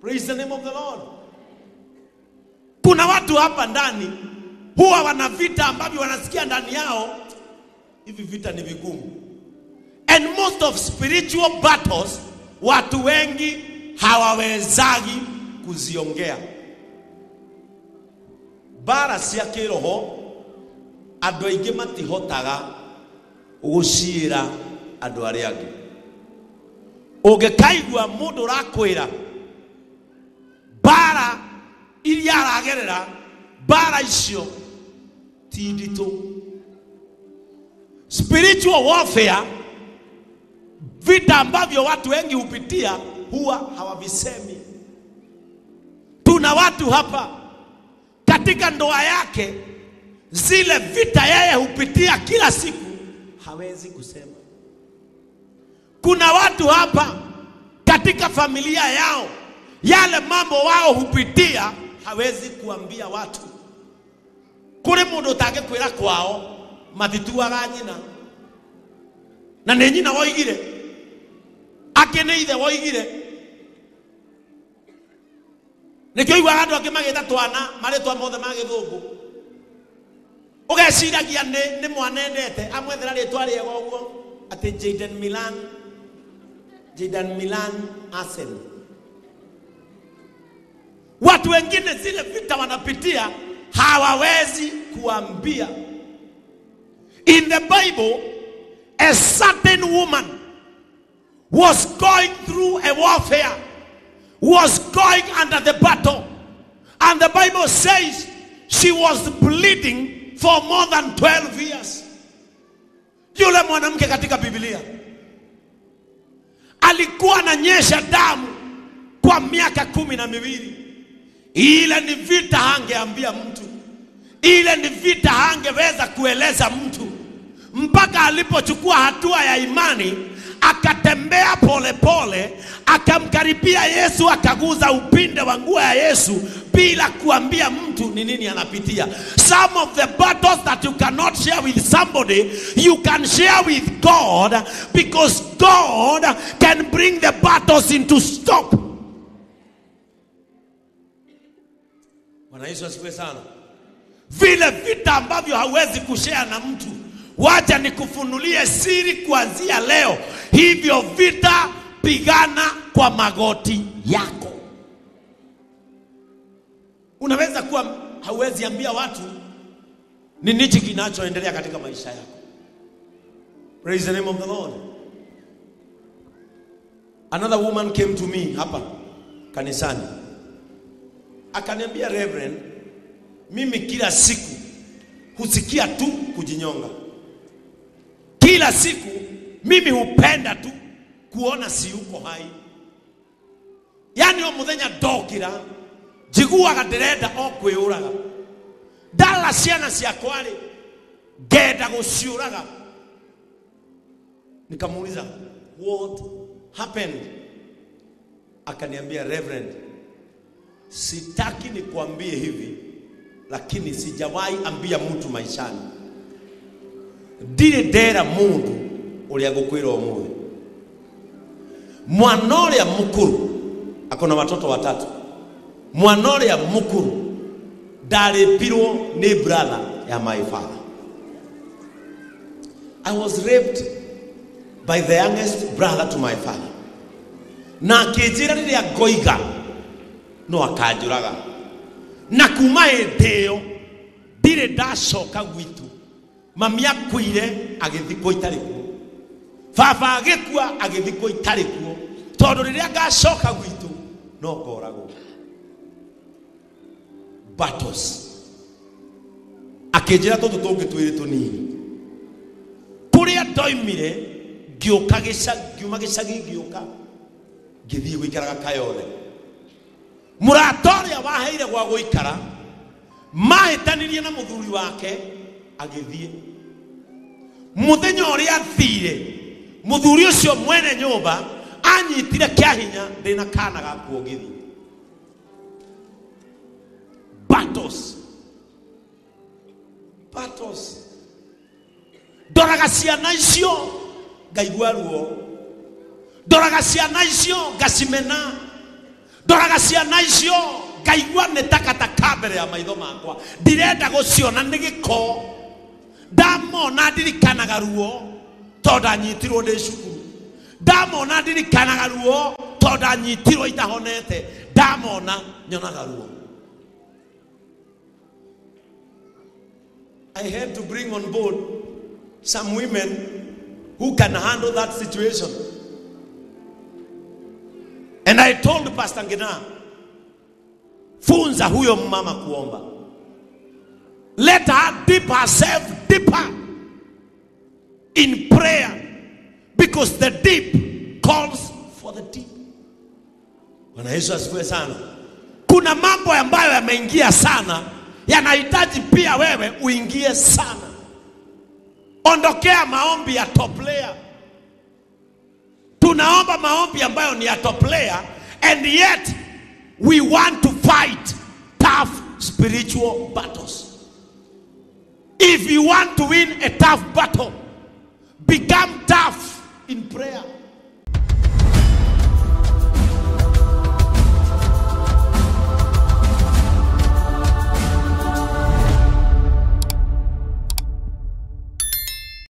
Praise the name of the Lord. Kuna watu hapa ndani huwa wana vita ambavyo wanasikia ndani yao hivi vita ni vigumu. And most of spiritual battles watu wengi hawawezagi kuziongea. Bara cia kiroho andu aingi matihotaga guciira andu aria angi. Ungikaigua mundu urakwira iria aragerera bara icio ti spiritual warfare vita ambavyo watu wengi hupitia huwa hawavisemi. Tuna watu hapa katika ndoa yake zile vita yeye hupitia kila siku hawezi kusema. Kuna watu hapa katika familia yao yale mambo wao hupitia hawezi kuambia watu. Kuri mundu utangikwira kwao mathituaga nyina. Na nä nyina woigire. Akä nä ithe woigire. Nĩkĩo iguaga angä magä ta twana marĩtwa mothe ma gĩthũngũ. Ũgeciragia nĩ mwanendete mwana endete amwethera rĩtwa rĩega ũguo atĩ Jayden Milan Jayden Milan Arsenal watu wengine zile vita wanapitia hawawezi kuambia. In the bible a certain woman was going through a warfare was going under the battle. And the bible says she was bleeding for more than 12 years. Yule mwanamke katika biblia alikuwa ananyesha damu kwa miaka kumi na miwili ile ni vita hangeambia mtu. Ile ni vita hangeweza kueleza mtu. Mpaka alipochukua hatua ya imani akatembea polepole akamkaribia yesu akaguza upinde wa nguo ya yesu bila kuambia mtu ni nini anapitia. Some of the battles that you cannot share with somebody you can share with god because god can bring the battles into stop bwana yesu asifiwe sana. Vile vita ambavyo hauwezi kushea na mtu wacha nikufunulie siri kuanzia leo. Hivyo vita pigana kwa magoti yako. Unaweza kuwa hauwezi ambia watu ni nichi kinachoendelea katika maisha yako. Praise the name of the lord. Another woman came to me hapa kanisani akaniambia reverend mimi kila siku husikia tu kujinyonga. Kila siku mimi hupenda tu kuona siuko hai. Yani o muthenya ndokira njiguaga ndirenda o kwĩyũraga. Ndara ciana ciakwa-rĩ ngenda guciuraga nikamuuliza what happened? Akaniambia reverend sitaki nikuambie hivi lakini sijawahi ambia mtu maishani. Ndirĩ ndera mũndũ ũrĩa ngũkwĩra ũmũthĩ mwana ũrĩa mũkũrũ akona watoto watatu. Mwana ũrĩa mũkũrũ ndarĩpirwo nĩ brother ya my father. I was raped by the youngest brother to my father. Na akĩnjĩra rĩrĩa ngoiga no akanjuraga na kuma hĩndĩ ĩyo ndirĩ ndacoka gwitũ. Mami akuire agĩthikwo itarĩ kuo. Baba agĩkua agĩthikwo itarĩ kuo. Tondũ rĩrĩa ngacoka gwitũ no ngoragwo. Battles. Akĩnjĩra tũtũ tũngĩ twĩrĩ tũnini. Kũrĩa ndoimire ngĩũka gĩca- ngiuma gĩcagi ngĩũka ngĩthiĩ gũikaraga kayothe mũrata ũrĩa waheire gwa guikara mahĩtanirie na muthuri wake agithie muthenya uria athire muthuri ucio mwene nyumba anyitire kia hinya ndina kana gakuo ngithi battles. Battles. Ndoraga ciana icio ngaigua ruo. Ndoraga ciana icio ngacimena ciana icio ngaigua takataka mbere ya maitho makwa. Ndirenda gũciona nĩ gĩko. Ndamona ndirikanaga ruo ndanyitirwo ndĩ cukuru. Ndamona ndirikanaga ruo ndanyitirwo itahonete. Ndamona nyonaga ruo. I had to bring on board some women who can handle that situation. And I told Pastor Ngina, funza huyo mama kuomba. Let her dip herself deeper in prayer because the deep calls for the deep. Bwana Yesu asifiwe sana. Kuna mambo ambayo yameingia sana yanahitaji pia wewe uingie sana. Ondokea maombi ya top layer. Tunaomba maombi ambayo ni ya top layer and yet we want to fight tough spiritual battles. If you want to win a tough battle, become tough in prayer.